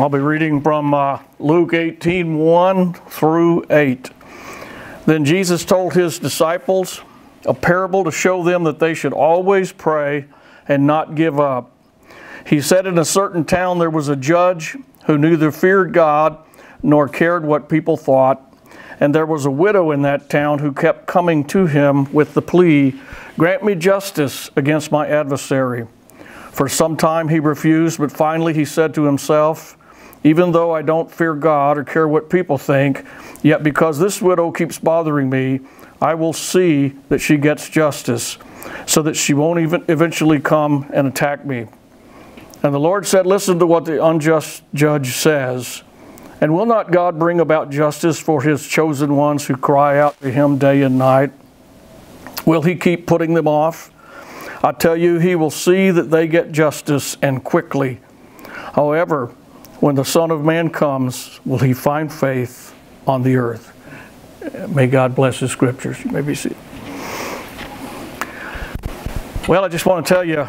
I'll be reading from uh, Luke 18 1 through 8. Then Jesus told his disciples a parable to show them that they should always pray and not give up. He said, In a certain town there was a judge who neither feared God nor cared what people thought. And there was a widow in that town who kept coming to him with the plea, Grant me justice against my adversary. For some time he refused, but finally he said to himself, Even though I don't fear God or care what people think, yet because this widow keeps bothering me, I will see that she gets justice, so that she won't even eventually come and attack me. And the Lord said, Listen to what the unjust judge says. And will not God bring about justice for his chosen ones who cry out to him day and night? Will he keep putting them off? I tell you, he will see that they get justice and quickly. However, when the Son of Man comes, will he find faith on the earth? May God bless his scriptures. You may be seated. Well, I just want to tell you,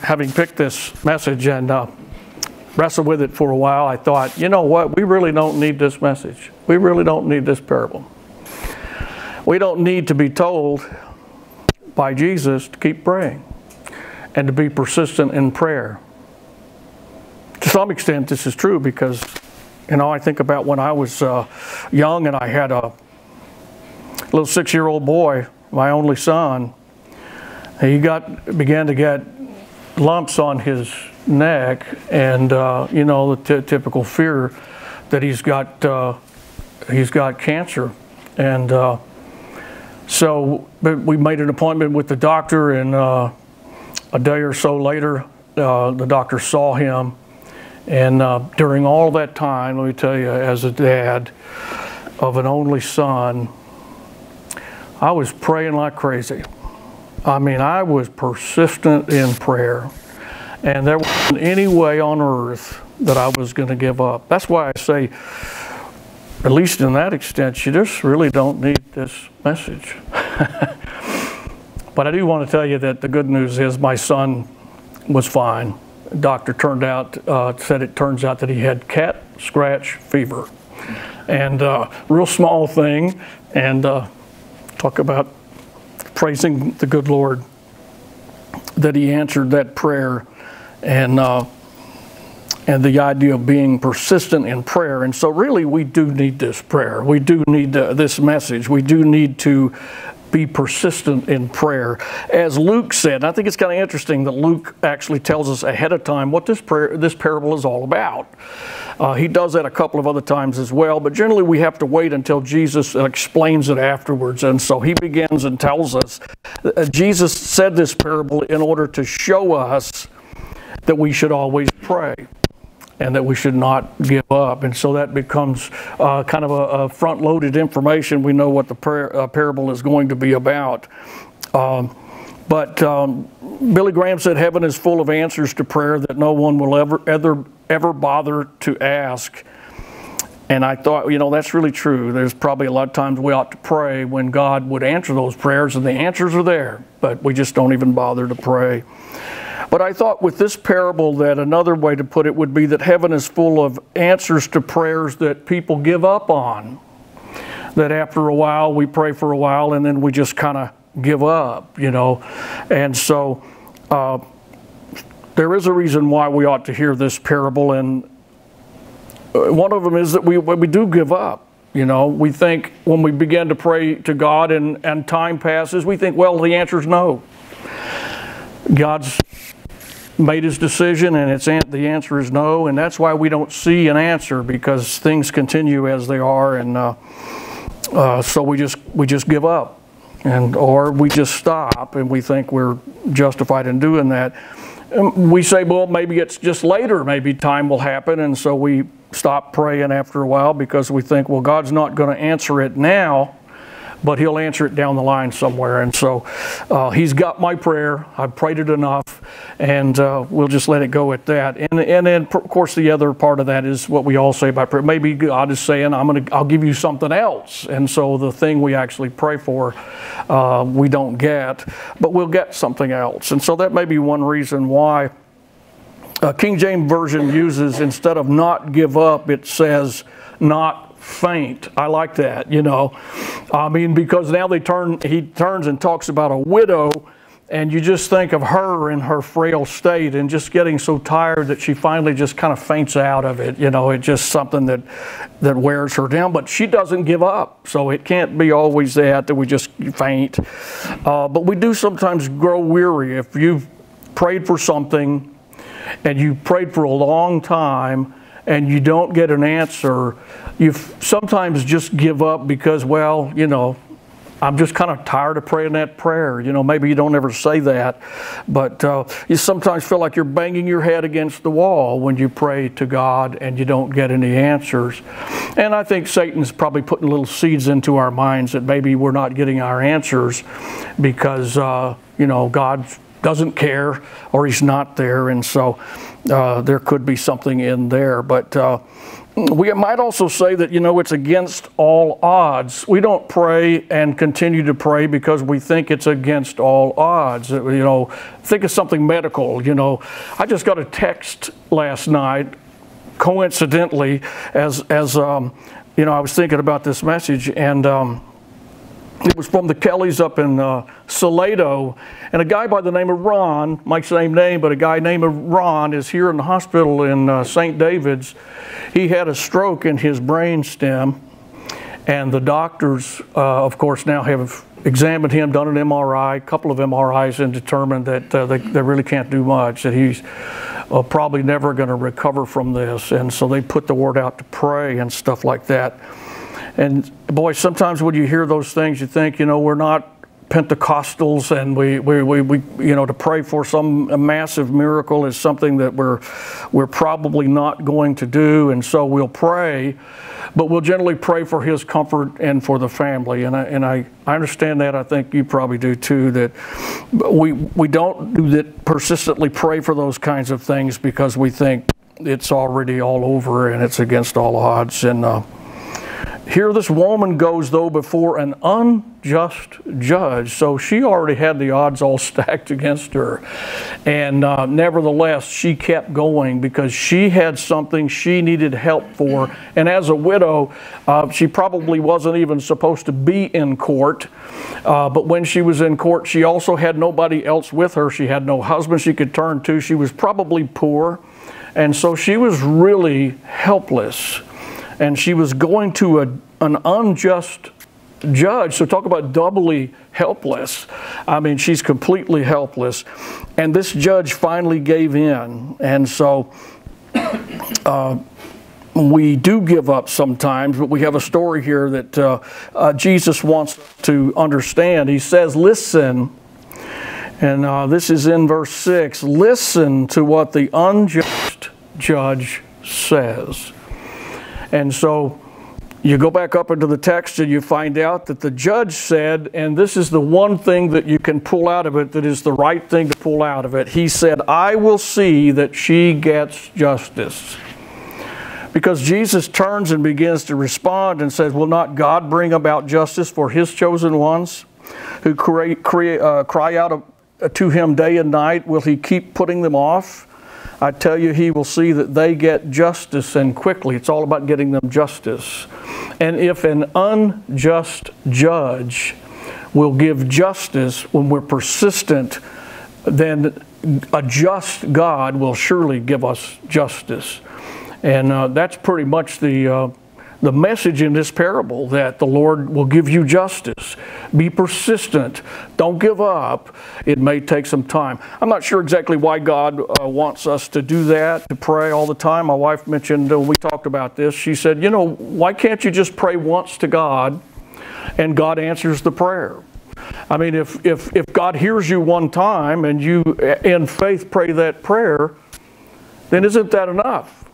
having picked this message and uh, wrestled with it for a while, I thought, you know what? We really don't need this message. We really don't need this parable. We don't need to be told by Jesus to keep praying and to be persistent in prayer. To some extent, this is true because, you know, I think about when I was uh, young and I had a little six year old boy, my only son. He got began to get lumps on his neck, and uh, you know the typical fear that he's got uh, he's got cancer, and uh, so we made an appointment with the doctor, and uh, a day or so later, uh, the doctor saw him, and uh, during all that time, let me tell you, as a dad of an only son, I was praying like crazy. I mean, I was persistent in prayer. And there wasn't any way on earth that I was going to give up. That's why I say, at least in that extent, you just really don't need this message. but I do want to tell you that the good news is my son was fine. Doctor turned out, uh, said it turns out that he had cat scratch fever. And uh, real small thing, and uh, talk about praising the good Lord that he answered that prayer and uh, and the idea of being persistent in prayer. And so, really, we do need this prayer. We do need uh, this message. We do need to be persistent in prayer. As Luke said, I think it's kind of interesting that Luke actually tells us ahead of time what this prayer, this parable is all about. Uh, he does that a couple of other times as well, but generally we have to wait until Jesus explains it afterwards. And so he begins and tells us uh, Jesus said this parable in order to show us that we should always pray and that we should not give up. And so that becomes uh, kind of a, a front loaded information. We know what the par- uh, parable is going to be about. Um, but um, Billy Graham said heaven is full of answers to prayer that no one will ever, ever, ever bother to ask. And I thought, you know, that's really true. There's probably a lot of times we ought to pray when God would answer those prayers, and the answers are there, but we just don't even bother to pray. But I thought with this parable that another way to put it would be that heaven is full of answers to prayers that people give up on. That after a while we pray for a while and then we just kind of give up, you know. And so uh, there is a reason why we ought to hear this parable, and uh, one of them is that we, we do give up. You know, we think when we begin to pray to God and, and time passes, we think, well, the answer is no. God's made his decision and it's the answer is no. And that's why we don't see an answer because things continue as they are and uh, uh, so we just we just give up. And or we just stop and we think we're justified in doing that. And we say well maybe it's just later maybe time will happen. And so we stop praying after a while because we think well god's not going to answer it now but he'll answer it down the line somewhere. And so uh, he's got my prayer. I've prayed it enough, and uh, we'll just let it go at that. And, and then, of course, the other part of that is what we all say by prayer. Maybe God is saying, "I'm to, I'll give you something else," and so the thing we actually pray for, uh, we don't get, but we'll get something else. And so that may be one reason why. uh, King James Version uses, instead of not give up, it says not faint. I like that, you know. I mean, because now they turn, he turns and talks about a widow and you just think of her in her frail state and just getting so tired that she finally just kind of faints out of it. You know, it's just something that that wears her down. But she doesn't give up, so it can't be always that that we just faint. Uh, but we do sometimes grow weary if you've prayed for something and you prayed for a long time and you don't get an answer. You sometimes just give up because, well, you know, I'm just kind of tired of praying that prayer. You know, maybe you don't ever say that, but uh, you sometimes feel like you're banging your head against the wall when you pray to God and you don't get any answers. And I think Satan's probably putting little seeds into our minds that maybe we're not getting our answers because, uh, you know, God doesn't care or he's not there. And so uh, there could be something in there. But uh, we might also say that, you know, it's against all odds. We don't pray and continue to pray because we think it's against all odds. You know, think of something medical. You know, I just got a text last night, coincidentally, as, as um, you know, I was thinking about this message, and um, it was from the Kellys up in uh, Salado, and a guy by the name of Ron, my same name, but a guy named Ron is here in the hospital in uh, St. David's. He had a stroke in his brain stem, and the doctors, uh, of course, now have examined him, done an MRI, a couple of MRIs, and determined that uh, they, they, really can't do much, that he's uh, probably never going to recover from this. And so they put the word out to pray and stuff like that. And boy, sometimes when you hear those things, you think, you know, we're not Pentecostals and we, we, we, we, you know, to pray for some massive miracle is something that we're, we're probably not going to do. And so we'll pray, but we'll generally pray for his comfort and for the family. And I, and I, I understand that. I think you probably do too, that we, we don't do that persistently pray for those kinds of things because we think it's already all over and it's against all odds. And, uh, here, this woman goes, though, before an unjust judge. So she already had the odds all stacked against her. And uh, nevertheless, she kept going because she had something she needed help for. And as a widow, uh, she probably wasn't even supposed to be in court. Uh, but when she was in court, she also had nobody else with her. She had no husband she could turn to. She was probably poor. And so she was really helpless and she was going to a, an unjust judge. So talk about doubly helpless. I mean, she's completely helpless. And this judge finally gave in. And so uh, we do give up sometimes, but we have a story here that uh, uh, Jesus wants to understand. He says, Listen, and uh, this is in verse 6 listen to what the unjust judge says. And so you go back up into the text and you find out that the judge said, and this is the one thing that you can pull out of it that is the right thing to pull out of it. He said, I will see that she gets justice. Because Jesus turns and begins to respond and says, Will not God bring about justice for his chosen ones who cry, cry, uh, cry out to him day and night? Will he keep putting them off? I tell you, he will see that they get justice and quickly. It's all about getting them justice. And if an unjust judge will give justice when we're persistent, then a just God will surely give us justice. And uh, that's pretty much the. Uh, the message in this parable that the Lord will give you justice. Be persistent. Don't give up. It may take some time. I'm not sure exactly why God uh, wants us to do that, to pray all the time. My wife mentioned uh, we talked about this. She said, You know, why can't you just pray once to God and God answers the prayer? I mean, if, if, if God hears you one time and you in faith pray that prayer, then isn't that enough?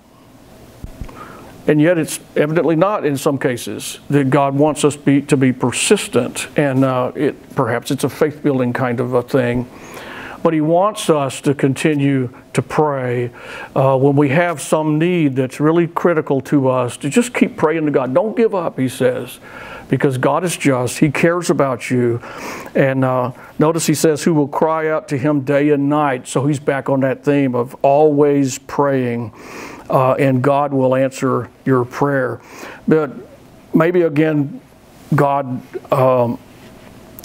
And yet, it's evidently not in some cases that God wants us be, to be persistent, and uh, it, perhaps it's a faith building kind of a thing. but He wants us to continue to pray uh, when we have some need that's really critical to us, to just keep praying to God. Don't give up, He says, because God is just. He cares about you. And uh, notice He says, Who will cry out to Him day and night. So He's back on that theme of always praying, uh, and God will answer your prayer. But maybe again, God, um,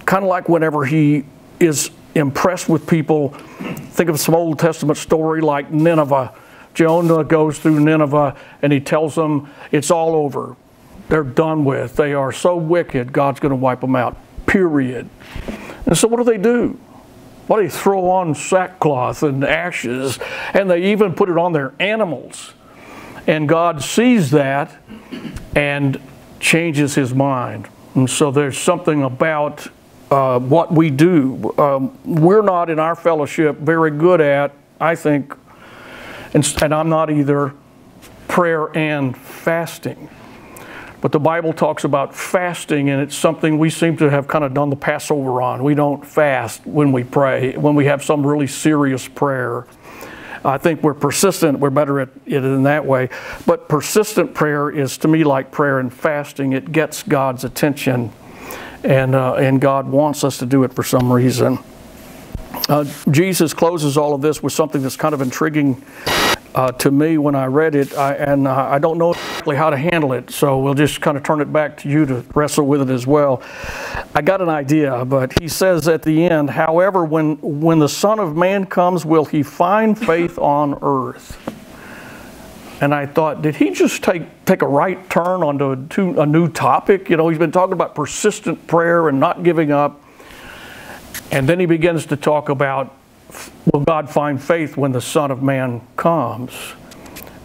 kind of like whenever He is impressed with people. Think of some Old Testament story like Nineveh. Jonah goes through Nineveh and he tells them it's all over. They're done with. They are so wicked, God's going to wipe them out, period. And so, what do they do? Well, they throw on sackcloth and ashes, and they even put it on their animals. And God sees that and changes his mind. And so, there's something about uh, what we do. Um, we're not in our fellowship very good at, I think, and, and I'm not either, prayer and fasting. But the Bible talks about fasting, and it's something we seem to have kind of done the Passover on. We don't fast when we pray, when we have some really serious prayer. I think we're persistent, we're better at it in that way. But persistent prayer is to me like prayer and fasting, it gets God's attention and, uh, and God wants us to do it for some reason. Uh, Jesus closes all of this with something that's kind of intriguing uh, to me when I read it, I, and uh, I don't know exactly how to handle it, so we'll just kind of turn it back to you to wrestle with it as well. I got an idea, but he says at the end, however, when, when the Son of Man comes, will he find faith on earth? And I thought, did he just take, take a right turn onto a, to a new topic? You know, he's been talking about persistent prayer and not giving up. And then he begins to talk about will God find faith when the Son of Man comes?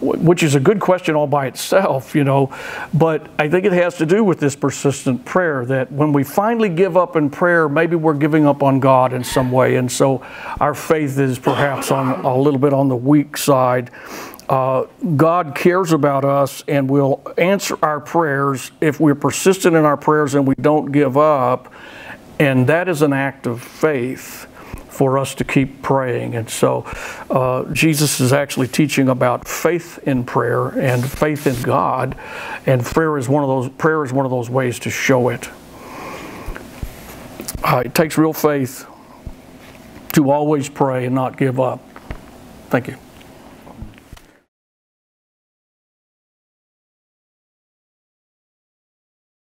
Which is a good question all by itself, you know. But I think it has to do with this persistent prayer that when we finally give up in prayer, maybe we're giving up on God in some way. And so our faith is perhaps on a little bit on the weak side. Uh, God cares about us and will answer our prayers if we're persistent in our prayers and we don't give up. And that is an act of faith for us to keep praying. And so uh, Jesus is actually teaching about faith in prayer and faith in God. And prayer is one of those, prayer is one of those ways to show it. Uh, it takes real faith to always pray and not give up. Thank you.